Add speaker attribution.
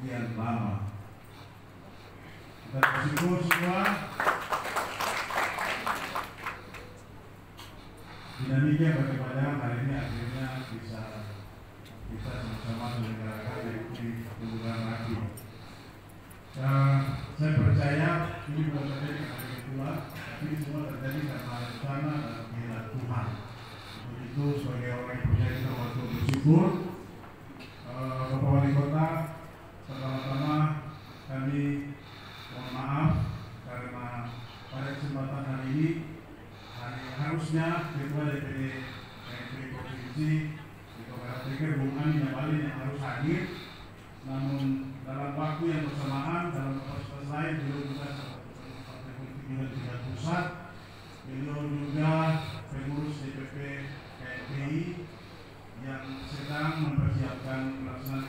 Speaker 1: sekian lama. Kita bersyukur semua dinamika bagaimana hari ini akhirnya bisa kita sama-sama menyelenggarakan di kelurahan lagi. Uh, saya percaya ini bukan terjadi karena kebetulan, tapi semua terjadi karena rencana dan kehendak Tuhan. Untuk itu sebagai orang yang percaya kita waktu bersyukur, kesempatan hari ini hari harusnya Ketua DPD DPD Provinsi Kabupaten Tegal Bung Ani Nyabalin yang harus hadir. Namun dalam waktu yang bersamaan dalam kapasitas lain beliau juga partai politik juga tingkat pusat. Beliau juga pengurus DPP KPI yang sedang mempersiapkan pelaksanaan